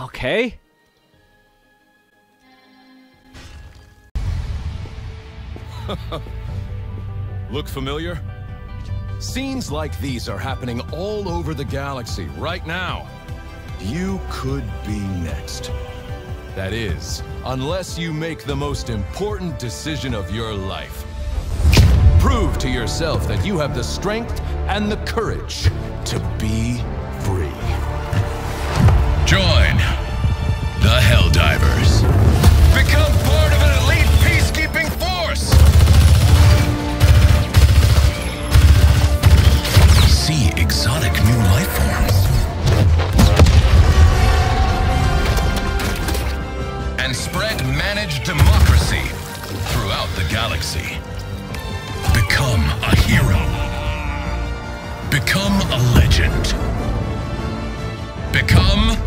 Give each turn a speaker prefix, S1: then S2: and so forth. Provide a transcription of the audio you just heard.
S1: Okay.
S2: Look familiar? Scenes like these are happening all over the galaxy right now. You could be next. That is, unless you make the most important decision of your life. Prove to yourself that you have the strength and the courage to be
S3: And spread managed democracy throughout the galaxy. Become a hero. Become a legend. Become